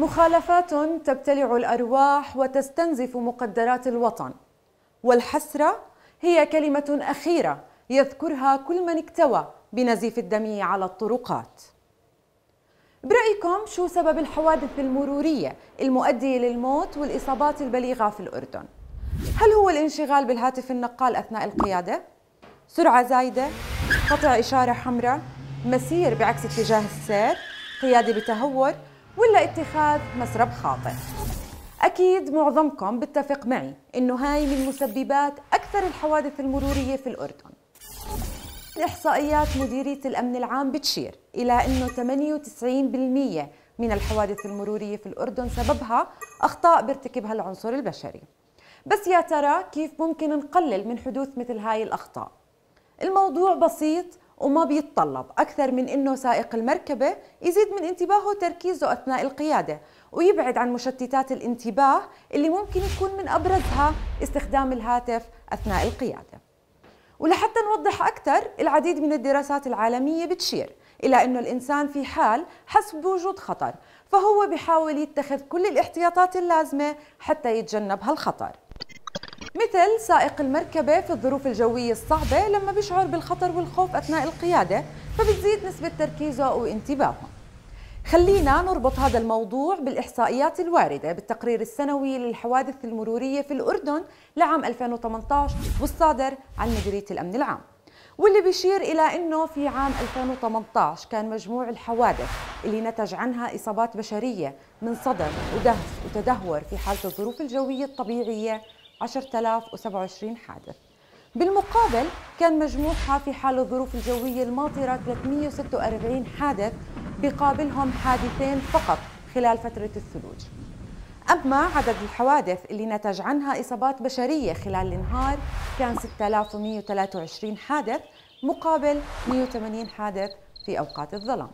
مخالفات تبتلع الأرواح وتستنزف مقدرات الوطن والحسرة هي كلمة أخيرة يذكرها كل من اكتوى بنزيف الدم على الطرقات برأيكم شو سبب الحوادث المرورية المؤدية للموت والإصابات البليغة في الأردن؟ هل هو الانشغال بالهاتف النقال أثناء القيادة؟ سرعة زايدة؟ قطع إشارة حمراء؟ مسير بعكس اتجاه السير؟ قيادة بتهور؟ ولا اتخاذ مسرب خاطئ؟ أكيد معظمكم بتفق معي إنه هاي من مسببات أكثر الحوادث المرورية في الأردن إحصائيات مديرية الأمن العام بتشير إلى أنه 98% من الحوادث المرورية في الأردن سببها أخطاء بيرتكبها العنصر البشري بس يا ترى كيف ممكن نقلل من حدوث مثل هاي الأخطاء؟ الموضوع بسيط وما بيتطلب. أكثر من أنه سائق المركبة يزيد من انتباهه وتركيزه أثناء القيادة ويبعد عن مشتتات الانتباه اللي ممكن يكون من أبرزها استخدام الهاتف أثناء القيادة. ولحتى نوضح أكثر العديد من الدراسات العالمية بتشير إلى أنه الإنسان في حال حس بوجود خطر فهو بحاول يتخذ كل الاحتياطات اللازمة حتى يتجنب هالخطر. مثل سائق المركبة في الظروف الجوية الصعبة لما بيشعر بالخطر والخوف أثناء القيادة فبتزيد نسبة تركيزه وانتباهه. خلينا نربط هذا الموضوع بالإحصائيات الواردة بالتقرير السنوي للحوادث المرورية في الأردن لعام 2018 والصادر عن مديرية الأمن العام. واللي بيشير إلى أنه في عام 2018 كان مجموع الحوادث اللي نتج عنها إصابات بشرية من صدم ودهس وتدهور في حالة الظروف الجوية الطبيعية 10027 حادث. بالمقابل كان مجموعها في حال الظروف الجوية الماطرة 346 حادث بقابلهم حادثين فقط خلال فترة الثلوج. أما عدد الحوادث اللي نتج عنها إصابات بشرية خلال النهار كان 6123 حادث مقابل 180 حادث في أوقات الظلام.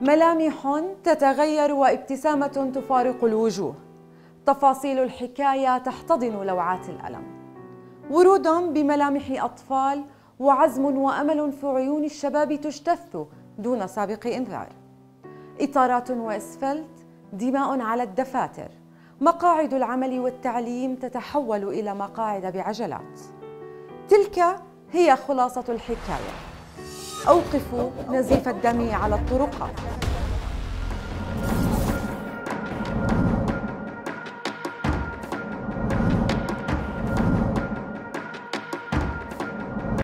ملامح تتغير وابتسامة تفارق الوجوه. تفاصيل الحكاية تحتضن لوعات الألم. ورود بملامح أطفال وعزم وأمل في عيون الشباب تجتث دون سابق إنذار. إطارات وإسفلت دماء على الدفاتر. مقاعد العمل والتعليم تتحول إلى مقاعد بعجلات. تلك هي خلاصة الحكاية. أوقفوا نزيف الدم على الطرقات.